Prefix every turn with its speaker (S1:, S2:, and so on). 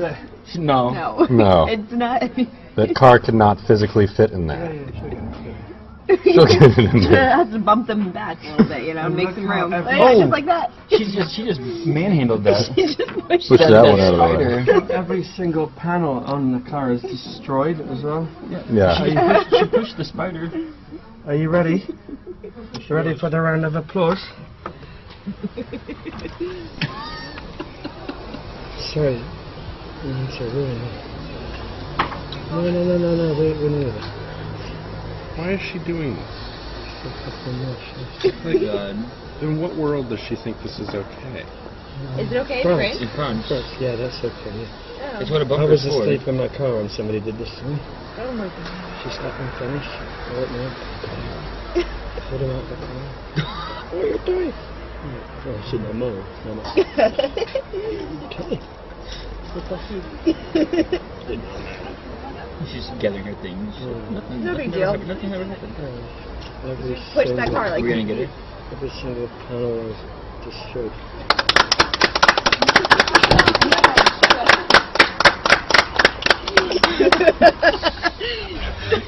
S1: No.
S2: No.
S3: No.
S2: it's not.
S3: That car cannot physically fit in there. She'll get it in there.
S2: have to bump them back a little bit, you know, make
S4: Look
S2: some room.
S4: every- oh,
S2: Yeah,
S1: Oh.
S2: just like that.
S1: Oh, She's just she just manhandled that.
S2: You just push
S3: Push
S2: it.
S3: that one out of the way.
S1: spider.
S4: Every single panel on the car is destroyed as well.
S3: Yeah.
S1: She pushed, she pushed the spider.
S4: Are you ready? Ready for the round of applause? Sorry. Mm, sorry, really not. No, no, no, no, no, wait, wait, wait.
S5: Why is she doing this?
S4: So fucking much.
S1: Oh my god.
S5: In what world does she think this is okay?
S2: Is it okay
S4: France.
S2: to drink?
S1: In France.
S4: Yeah, that's okay, yeah.
S1: It's what a
S4: I
S1: bumper
S4: was
S1: is for.
S4: asleep in my car when somebody did this to me.
S2: Oh my god.
S4: She slapped me finish. I let me up. Put him out the car. what are you doing? Oh, I should know more. No, no. Okay.
S1: She's gathering her things.
S4: Mm.
S1: Nothing,
S2: No
S1: nothing
S2: big deal.
S1: happened. Nothing ever happened.
S4: Every
S2: Push that car like
S1: We're gonna get her.
S4: Every single panel was destroyed.